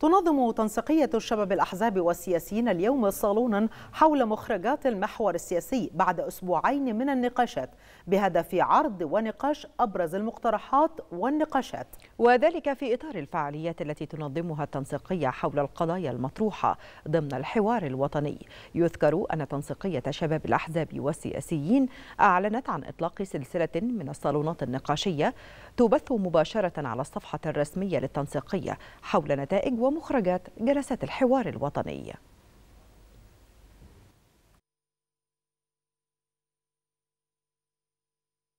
تنظم تنسيقية الشباب الأحزاب والسياسيين اليوم صالونا حول مخرجات المحور السياسي بعد أسبوعين من النقاشات بهدف عرض ونقاش أبرز المقترحات والنقاشات. وذلك في إطار الفعاليات التي تنظمها التنسيقية حول القضايا المطروحة ضمن الحوار الوطني. يذكر أن تنسيقية شباب الأحزاب والسياسيين أعلنت عن إطلاق سلسلة من الصالونات النقاشية تبث مباشرة على الصفحة الرسمية للتنسيقية حول نتائج ومخرجات جلسات الحوار الوطني